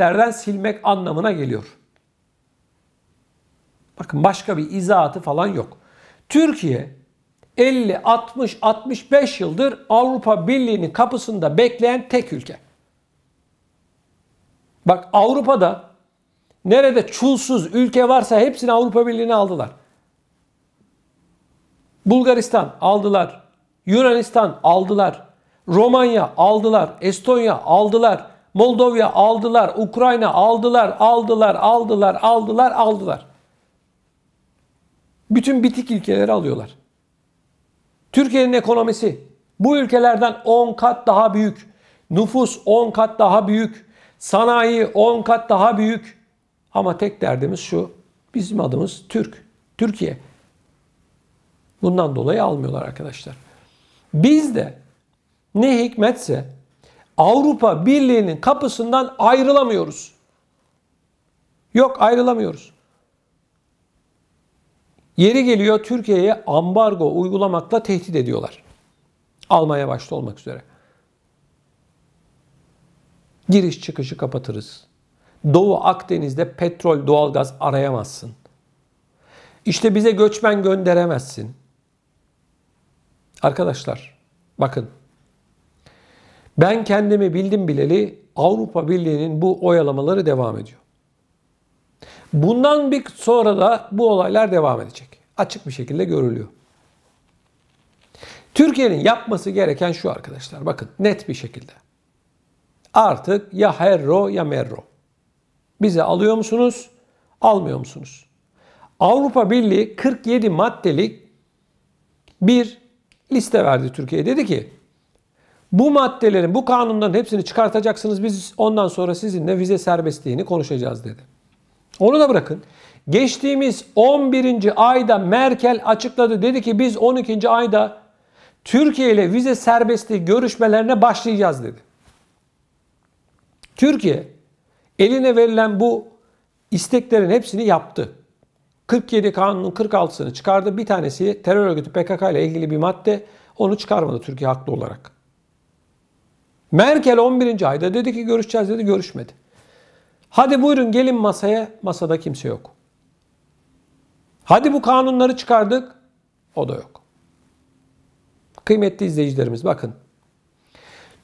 defterden silmek anlamına geliyor. Bakın başka bir izahatı falan yok. Türkiye 50, 60, 65 yıldır Avrupa Birliği'nin kapısında bekleyen tek ülke. Bak Avrupa'da nerede çulsuz ülke varsa hepsini Avrupa Birliği'ne aldılar. Bulgaristan aldılar. Yunanistan aldılar. Romanya aldılar. Estonya aldılar. Moldova aldılar. Ukrayna aldılar. Aldılar, aldılar, aldılar, aldılar. Bütün bitik ülkeleri alıyorlar. Türkiye'nin ekonomisi bu ülkelerden 10 kat daha büyük. Nüfus 10 kat daha büyük. Sanayi 10 kat daha büyük. Ama tek derdimiz şu. Bizim adımız Türk. Türkiye. Bundan dolayı almıyorlar arkadaşlar. Biz de ne hikmetse Avrupa Birliği'nin kapısından ayrılamıyoruz. Yok ayrılamıyoruz. Yeri geliyor Türkiye'ye ambargo uygulamakla tehdit ediyorlar. Almanya başta olmak üzere. Giriş çıkışı kapatırız. Doğu Akdeniz'de petrol, doğalgaz arayamazsın. İşte bize göçmen gönderemezsin. Arkadaşlar bakın ben kendimi bildim bileli Avrupa Birliği'nin bu oyalamaları devam ediyor. Bundan bir sonra da bu olaylar devam edecek. Açık bir şekilde görülüyor. Türkiye'nin yapması gereken şu arkadaşlar. Bakın net bir şekilde. Artık ya herro ya merro. Bize alıyor musunuz? Almıyor musunuz? Avrupa Birliği 47 maddelik bir liste verdi Türkiye'ye. Dedi ki bu maddelerin, bu kanunların hepsini çıkartacaksınız. Biz ondan sonra sizinle vize serbestliğini konuşacağız dedi. Onu da bırakın. Geçtiğimiz 11. ayda Merkel açıkladı. Dedi ki biz 12. ayda Türkiye ile vize serbestliği görüşmelerine başlayacağız dedi. Türkiye eline verilen bu isteklerin hepsini yaptı. 47 kanunun 46'sını çıkardı. Bir tanesi terör örgütü PKK ile ilgili bir madde. Onu çıkarmadı Türkiye haklı olarak. Merkel 11. ayda dedi ki görüşeceğiz dedi görüşmedi. Hadi buyurun gelin masaya. Masada kimse yok. Hadi bu kanunları çıkardık. O da yok. Kıymetli izleyicilerimiz bakın.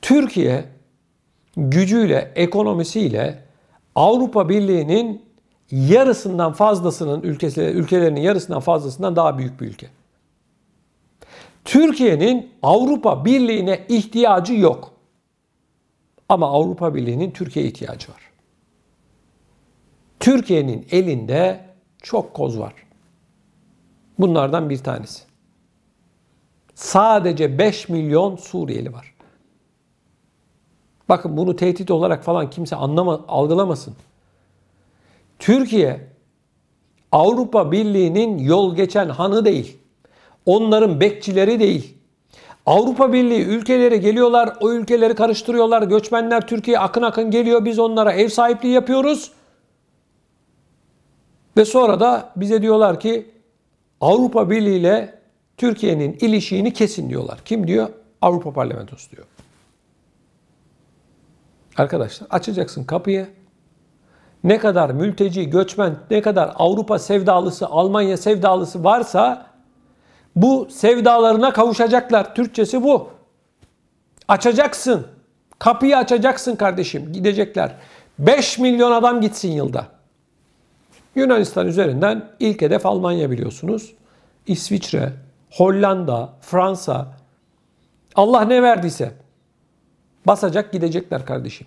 Türkiye gücüyle, ekonomisiyle Avrupa Birliği'nin yarısından fazlasının ülkesi, ülkelerinin yarısından fazlasından daha büyük bir ülke. Türkiye'nin Avrupa Birliği'ne ihtiyacı yok. Ama Avrupa Birliği'nin Türkiye'ye ihtiyacı var. Türkiye'nin elinde çok koz var. Bunlardan bir tanesi. Sadece 5 milyon Suriyeli var. Bakın bunu tehdit olarak falan kimse anlama, algılamasın. Türkiye Avrupa Birliği'nin yol geçen hanı değil. Onların bekçileri değil. Avrupa Birliği ülkeleri geliyorlar, o ülkeleri karıştırıyorlar. Göçmenler Türkiye akın akın geliyor. Biz onlara ev sahipliği yapıyoruz. Ve sonra da bize diyorlar ki Avrupa Birliği ile Türkiye'nin ilişiğini kesin diyorlar. Kim diyor? Avrupa Parlamentosu diyor. Arkadaşlar açacaksın kapıyı. Ne kadar mülteci, göçmen, ne kadar Avrupa sevdalısı, Almanya sevdalısı varsa bu sevdalarına kavuşacaklar. Türkçesi bu. Açacaksın. Kapıyı açacaksın kardeşim. Gidecekler. 5 milyon adam gitsin yılda. Yunanistan üzerinden ilk hedef Almanya biliyorsunuz. İsviçre, Hollanda, Fransa. Allah ne verdiyse basacak gidecekler kardeşim.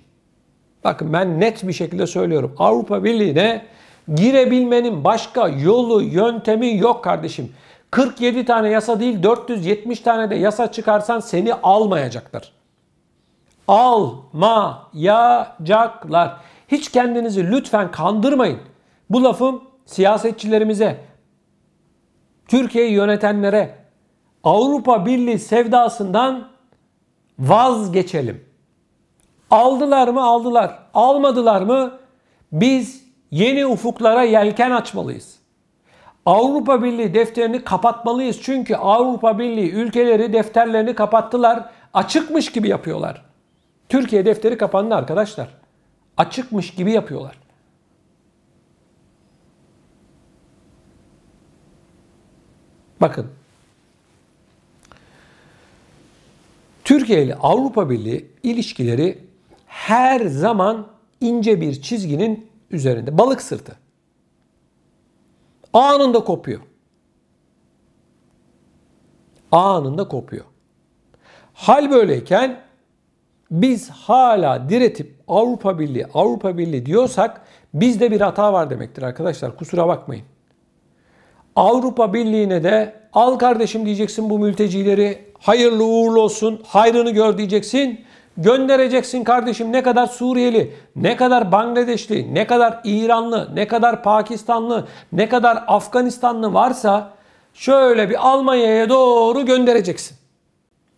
Bakın ben net bir şekilde söylüyorum. Avrupa Birliği'ne girebilmenin başka yolu, yöntemi yok kardeşim. 47 tane yasa değil 470 tane de yasa çıkarsan seni almayacaklar. Almayacaklar. Hiç kendinizi lütfen kandırmayın. Bu lafım siyasetçilerimize, Türkiye'yi yönetenlere Avrupa Birliği sevdasından vazgeçelim. Aldılar mı? Aldılar. Almadılar mı? Biz yeni ufuklara yelken açmalıyız. Avrupa Birliği defterini kapatmalıyız. Çünkü Avrupa Birliği ülkeleri defterlerini kapattılar. Açıkmış gibi yapıyorlar. Türkiye defteri kapandı arkadaşlar. Açıkmış gibi yapıyorlar. Bakın. Türkiye ile Avrupa Birliği ilişkileri her zaman ince bir çizginin üzerinde. Balık sırtı. Anında kopuyor. Anında kopuyor. Hal böyleyken biz hala diretip Avrupa Birliği, Avrupa Birliği diyorsak bizde bir hata var demektir arkadaşlar. Kusura bakmayın. Avrupa Birliği'ne de al kardeşim diyeceksin bu mültecileri. Hayırlı uğurlu olsun. Hayrını gör diyeceksin. Göndereceksin kardeşim ne kadar Suriyeli, ne kadar Bangladeşli, ne kadar İranlı, ne kadar Pakistanlı, ne kadar Afganistanlı varsa şöyle bir Almanya'ya doğru göndereceksin.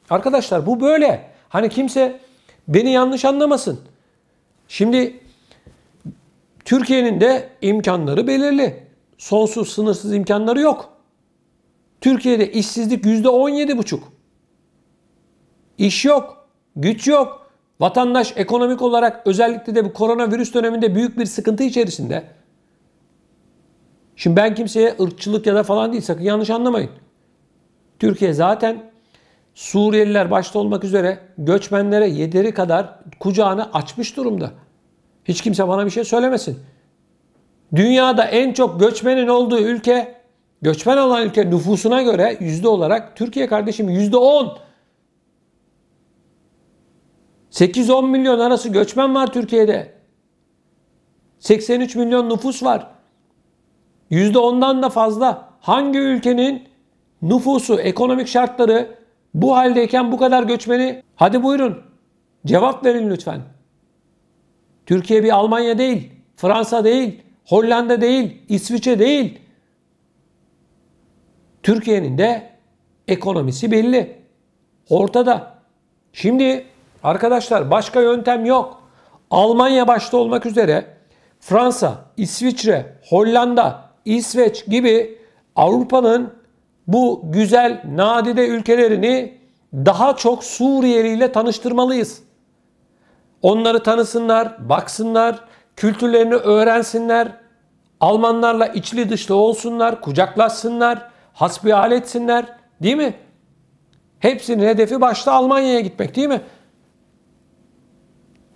Arkadaşlar bu böyle. Hani kimse beni yanlış anlamasın. Şimdi Türkiye'nin de imkanları belirli. Sonsuz, sınırsız imkanları yok. Türkiye'de işsizlik yüzde on yedi buçuk. İş yok, güç yok. Vatandaş ekonomik olarak özellikle de bu koronavirüs döneminde büyük bir sıkıntı içerisinde. Şimdi ben kimseye ırkçılık ya da falan değil sakın yanlış anlamayın. Türkiye zaten Suriyeliler başta olmak üzere göçmenlere yederi kadar kucağını açmış durumda. Hiç kimse bana bir şey söylemesin. Dünyada en çok göçmenin olduğu ülke, göçmen olan ülke nüfusuna göre yüzde olarak Türkiye kardeşim yüzde on. 8-10 milyon arası göçmen var Türkiye'de. 83 milyon nüfus var. Yüzde ondan da fazla. Hangi ülkenin nüfusu, ekonomik şartları bu haldeyken bu kadar göçmeni hadi buyurun cevap verin lütfen. Türkiye bir Almanya değil, Fransa değil, Hollanda değil, İsviçre değil. Türkiye'nin de ekonomisi belli. Ortada. Şimdi arkadaşlar başka yöntem yok. Almanya başta olmak üzere Fransa, İsviçre, Hollanda, İsveç gibi Avrupa'nın bu güzel nadide ülkelerini daha çok Suriyeli ile tanıştırmalıyız. Onları tanısınlar, baksınlar, kültürlerini öğrensinler, Almanlarla içli dışlı olsunlar, kucaklaşsınlar, hasbihal etsinler. Değil mi? Hepsinin hedefi başta Almanya'ya gitmek değil mi?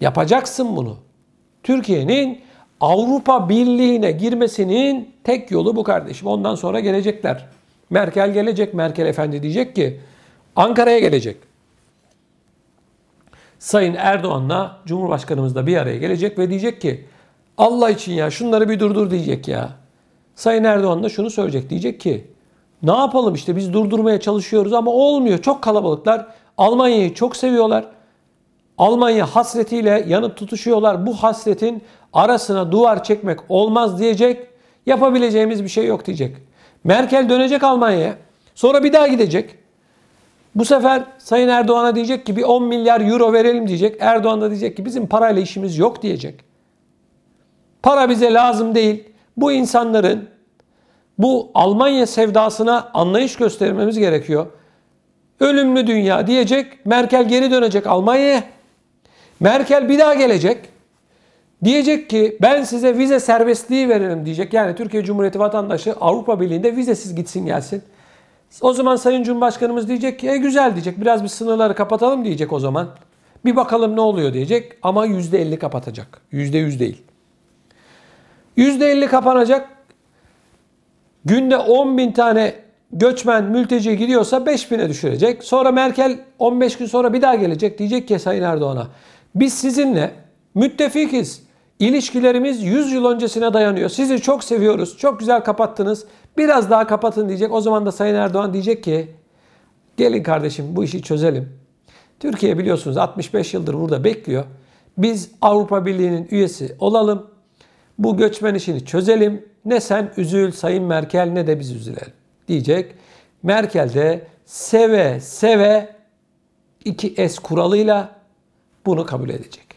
Yapacaksın bunu. Türkiye'nin Avrupa Birliği'ne girmesinin tek yolu bu kardeşim. Ondan sonra gelecekler. Merkel gelecek. Merkel efendi diyecek ki Ankara'ya gelecek. Sayın Erdoğan'la Cumhurbaşkanımız da bir araya gelecek ve diyecek ki Allah için ya şunları bir durdur diyecek ya. Sayın Erdoğan da şunu söyleyecek diyecek ki ne yapalım işte biz durdurmaya çalışıyoruz ama olmuyor. Çok kalabalıklar. Almanya'yı çok seviyorlar. Almanya hasretiyle yanıp tutuşuyorlar. Bu hasretin arasına duvar çekmek olmaz diyecek. Yapabileceğimiz bir şey yok diyecek. Merkel dönecek Almanya'ya. Sonra bir daha gidecek. Bu sefer Sayın Erdoğan'a diyecek ki bir 10 milyar euro verelim diyecek. Erdoğan da diyecek ki bizim parayla işimiz yok diyecek. Para bize lazım değil. Bu insanların bu Almanya sevdasına anlayış göstermemiz gerekiyor. Ölümlü dünya diyecek. Merkel geri dönecek Almanya'ya. Merkel bir daha gelecek. Diyecek ki ben size vize serbestliği veririm diyecek. Yani Türkiye Cumhuriyeti vatandaşı Avrupa Birliği'nde vizesiz gitsin gelsin. O zaman Sayın Cumhurbaşkanımız diyecek ki e güzel diyecek. Biraz bir sınırları kapatalım diyecek o zaman. Bir bakalım ne oluyor diyecek ama %50 kapatacak. %100 değil. %50 kapanacak. Günde 10 bin tane göçmen, mülteci gidiyorsa 5 bine düşürecek. Sonra Merkel 15 gün sonra bir daha gelecek. Diyecek ki Sayın Erdoğan'a biz sizinle müttefikiz. İlişkilerimiz 100 yıl öncesine dayanıyor. Sizi çok seviyoruz. Çok güzel kapattınız. Biraz daha kapatın diyecek. O zaman da Sayın Erdoğan diyecek ki gelin kardeşim bu işi çözelim. Türkiye biliyorsunuz 65 yıldır burada bekliyor. Biz Avrupa Birliği'nin üyesi olalım. Bu göçmen işini çözelim. Ne sen üzül Sayın Merkel ne de biz üzülelim diyecek. Merkel de seve seve iki s kuralıyla bunu kabul edecek.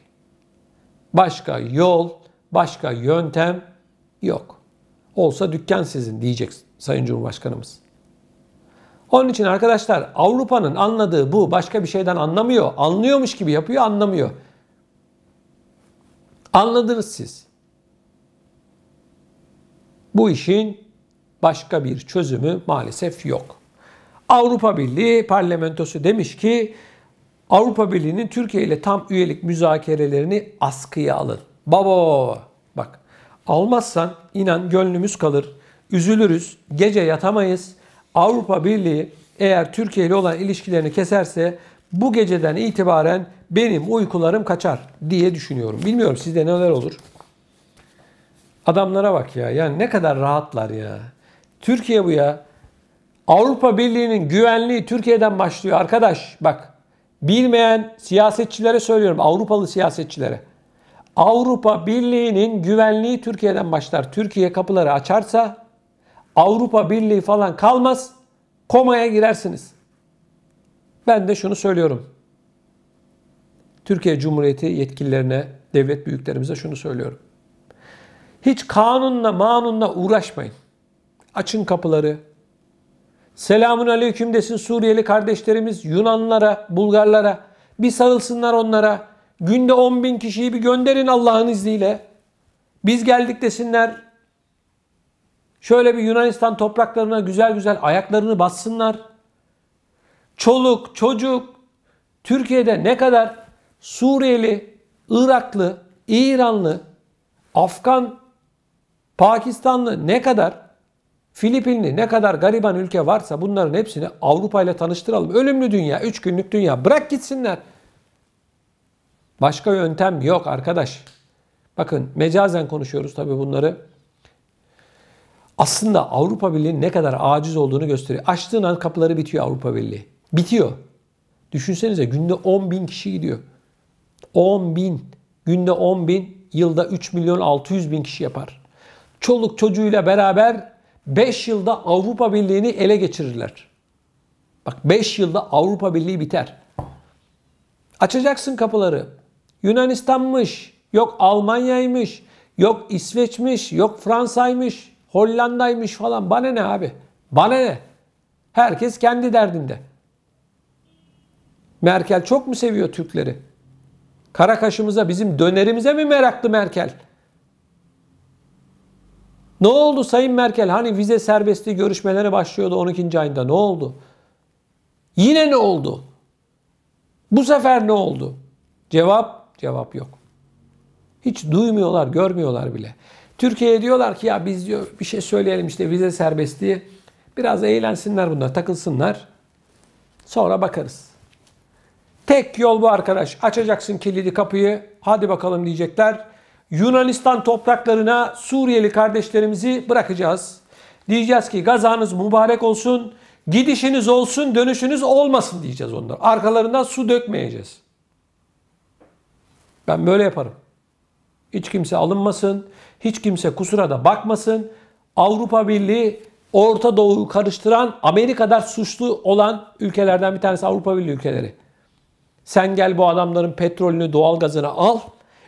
Başka yol, başka yöntem yok. Olsa dükkan sizin diyecek Sayın Cumhurbaşkanımız. Onun için arkadaşlar Avrupa'nın anladığı bu başka bir şeyden anlamıyor. Anlıyormuş gibi yapıyor anlamıyor. Anladınız siz. Bu işin başka bir çözümü maalesef yok. Avrupa Birliği parlamentosu demiş ki Avrupa Birliği'nin Türkiye ile tam üyelik müzakerelerini askıya alın. Baba bak almazsan inan gönlümüz kalır. Üzülürüz. Gece yatamayız. Avrupa Birliği eğer Türkiye ile olan ilişkilerini keserse bu geceden itibaren benim uykularım kaçar diye düşünüyorum. Bilmiyorum sizde neler olur. Adamlara bak ya. Yani ne kadar rahatlar ya. Türkiye bu ya. Avrupa Birliği'nin güvenliği Türkiye'den başlıyor arkadaş. Bak bilmeyen siyasetçilere söylüyorum. Avrupalı siyasetçilere. Avrupa Birliği'nin güvenliği Türkiye'den başlar. Türkiye kapıları açarsa Avrupa Birliği falan kalmaz. Komaya girersiniz. Ben de şunu söylüyorum. Türkiye Cumhuriyeti yetkililerine, devlet büyüklerimize şunu söylüyorum. Hiç kanunla manunla uğraşmayın. Açın kapıları. Selamun aleyküm desin Suriyeli kardeşlerimiz Yunanlara, Bulgarlara. Bir sarılsınlar onlara. Günde 10 bin kişiyi bir gönderin Allah'ın izniyle. Biz geldik desinler. Şöyle bir Yunanistan topraklarına güzel güzel ayaklarını bassınlar. Çoluk, çocuk, Türkiye'de ne kadar Suriyeli, Iraklı, İranlı, Afgan, Pakistanlı ne kadar Filipinli ne kadar gariban ülke varsa bunların hepsini Avrupa ile tanıştıralım. Ölümlü dünya, üç günlük dünya. Bırak gitsinler. Başka yöntem yok arkadaş. Bakın mecazen konuşuyoruz tabii bunları. Aslında Avrupa Birliği ne kadar aciz olduğunu gösteriyor. Açtığın an kapıları bitiyor Avrupa Birliği. Bitiyor. Düşünsenize günde 10 bin kişi gidiyor. 10 bin. Günde 10 bin. Yılda 3 milyon 600 bin kişi yapar. Çoluk çocuğuyla beraber 5 yılda Avrupa Birliği'ni ele geçirirler. Bak 5 yılda Avrupa Birliği biter. Açacaksın kapıları. Yunanistan'mış, yok Almanya'ymış, yok İsveç'miş, yok Fransa'ymış, Hollanda'ymış falan. Bana ne abi? Bana ne? Herkes kendi derdinde. Merkel çok mu seviyor Türkleri? Kara kaşımıza bizim dönerimize mi meraklı Merkel? Ne oldu Sayın Merkel? Hani vize serbestliği görüşmeleri başlıyordu 12. ayında. Ne oldu? Yine ne oldu? Bu sefer ne oldu? Cevap, cevap yok. Hiç duymuyorlar, görmüyorlar bile. Türkiye'ye diyorlar ki ya biz diyor bir şey söyleyelim işte vize serbestliği. Biraz eğlensinler bunlar, takılsınlar. Sonra bakarız. Tek yol bu arkadaş. Açacaksın kilidi kapıyı. Hadi bakalım diyecekler. Yunanistan topraklarına Suriyeli kardeşlerimizi bırakacağız. Diyeceğiz ki gazanız mübarek olsun, gidişiniz olsun, dönüşünüz olmasın diyeceğiz onlara. Arkalarından su dökmeyeceğiz. Ben böyle yaparım. Hiç kimse alınmasın, hiç kimse kusura da bakmasın. Avrupa Birliği Orta Doğu'yu karıştıran Amerika'da suçlu olan ülkelerden bir tanesi Avrupa Birliği ülkeleri. Sen gel bu adamların petrolünü, doğalgazını al.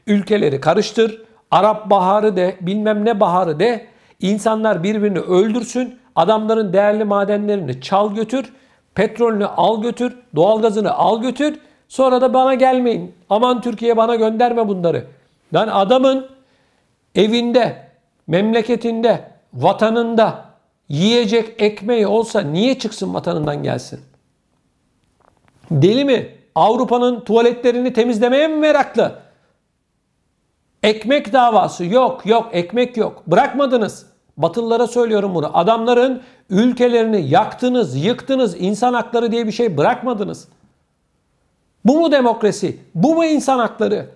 Ülkeleri karıştır. Arap baharı de, bilmem ne baharı de. İnsanlar birbirini öldürsün. Adamların değerli madenlerini çal götür. Petrolünü al götür. Doğalgazını al götür. Sonra da bana gelmeyin. Aman Türkiye bana gönderme bunları. Lan adamın evinde, memleketinde, vatanında yiyecek ekmeği olsa niye çıksın vatanından gelsin? Deli mi? Avrupa'nın tuvaletlerini temizlemeye mi meraklı? Ekmek davası yok yok ekmek yok. Bırakmadınız. Batılılara söylüyorum bunu. Adamların ülkelerini yaktınız, yıktınız. insan hakları diye bir şey bırakmadınız. Bu mu demokrasi? Bu mu insan hakları?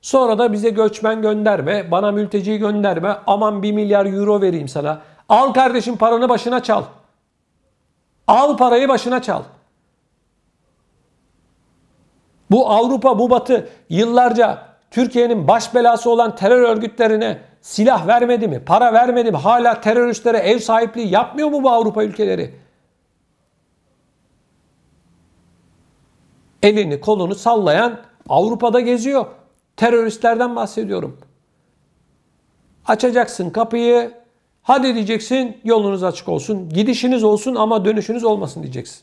Sonra da bize göçmen gönderme, bana mülteci gönderme, aman bir milyar euro vereyim sana. Al kardeşim paranı başına çal. Al parayı başına çal. Bu Avrupa, bu Batı yıllarca Türkiye'nin baş belası olan terör örgütlerine silah vermedi mi? Para vermedi mi? Hala teröristlere ev sahipliği yapmıyor mu bu Avrupa ülkeleri? Elini kolunu sallayan Avrupa'da geziyor. Teröristlerden bahsediyorum. Açacaksın kapıyı. Hadi diyeceksin yolunuz açık olsun. Gidişiniz olsun ama dönüşünüz olmasın diyeceksin.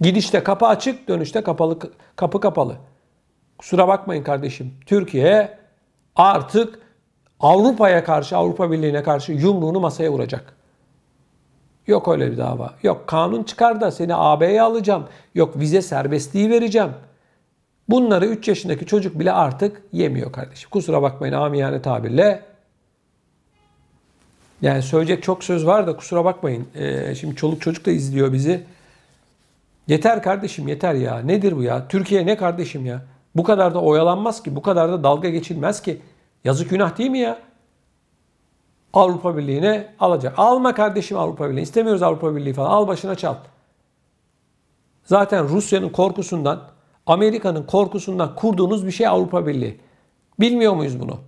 Gidişte kapı açık, dönüşte kapalı kapı kapalı. Kusura bakmayın kardeşim. Türkiye artık Avrupa'ya karşı, Avrupa Birliği'ne karşı yumruğunu masaya vuracak. Yok öyle bir dava. Yok kanun çıkar da seni AB'ye alacağım. Yok vize serbestliği vereceğim. Bunları 3 yaşındaki çocuk bile artık yemiyor kardeşim. Kusura bakmayın amiyane tabirle. Yani söyleyecek çok söz var da kusura bakmayın. Ee, şimdi çoluk çocuk da izliyor bizi. Yeter kardeşim yeter ya. Nedir bu ya? Türkiye ne kardeşim ya? Bu kadar da oyalanmaz ki. Bu kadar da dalga geçilmez ki. Yazık günah değil mi ya? Avrupa Birliği'ne alacak. Alma kardeşim Avrupa Birliği. İstemiyoruz Avrupa Birliği falan. Al başına çal. Zaten Rusya'nın korkusundan, Amerika'nın korkusundan kurduğunuz bir şey Avrupa Birliği. Bilmiyor muyuz bunu?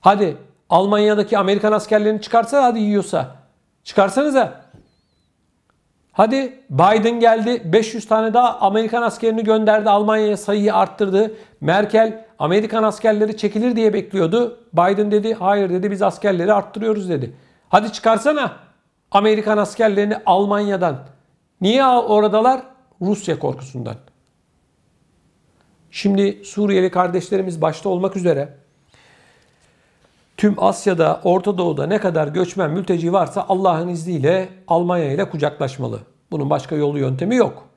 Hadi Almanya'daki Amerikan askerlerini çıkarsa hadi yiyorsa. Çıkarsanıza. Hadi Biden geldi 500 tane daha Amerikan askerini gönderdi Almanya'ya sayıyı arttırdı. Merkel Amerikan askerleri çekilir diye bekliyordu. Biden dedi hayır dedi biz askerleri arttırıyoruz dedi. Hadi çıkarsana Amerikan askerlerini Almanya'dan. Niye oradalar? Rusya korkusundan. Şimdi Suriyeli kardeşlerimiz başta olmak üzere tüm Asya'da, Orta Doğu'da ne kadar göçmen, mülteci varsa Allah'ın izniyle Almanya ile kucaklaşmalı. Bunun başka yolu yöntemi yok.